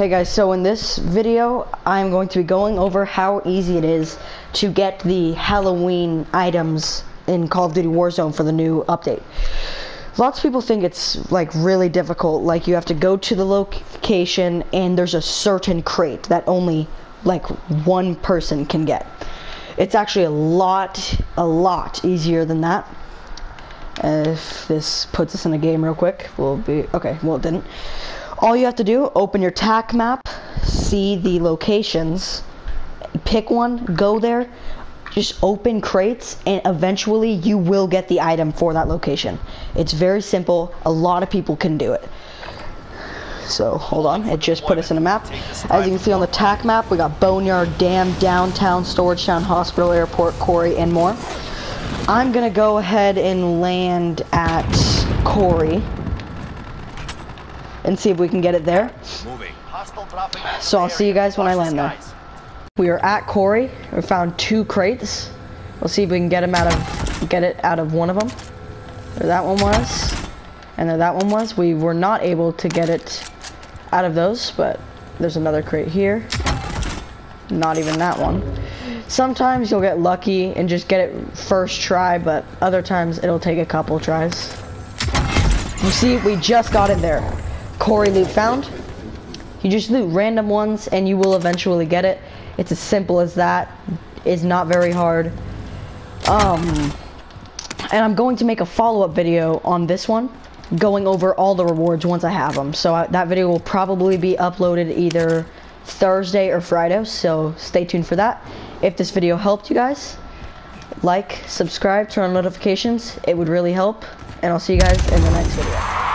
Hey guys, so in this video, I'm going to be going over how easy it is to get the Halloween items in Call of Duty Warzone for the new update. Lots of people think it's like really difficult, like you have to go to the location and there's a certain crate that only like one person can get. It's actually a lot, a lot easier than that. if this puts us in a game real quick, we'll be, okay, well it didn't. All you have to do, open your TAC map, see the locations, pick one, go there, just open crates, and eventually you will get the item for that location. It's very simple. A lot of people can do it. So, hold on. It just put us in a map. As you can see on the TAC map, we got Boneyard, Dam, Downtown, Storage Town, Hospital, Airport, Quarry, and more. I'm to go ahead and land at Quarry and see if we can get it there. So I'll see you guys when I land there. We are at Quarry. We found two crates. We'll see if we can get him out of get it out of one of them. There that one was, and there that one was. We were not able to get it out of those, but there's another crate here. Not even that one. Sometimes you'll get lucky and just get it first try, but other times it'll take a couple tries. You see, we just got it there. Quarry loot found. You just loot random ones and you will eventually get it. It's as simple as that. It's not very hard. Um, and I'm going to make a follow-up video on this one going over all the rewards once I have them. So I, that video will probably be uploaded either Thursday or Friday, so stay tuned for that. If this video helped you guys, like, subscribe, turn on notifications. It would really help. And I'll see you guys in the next video.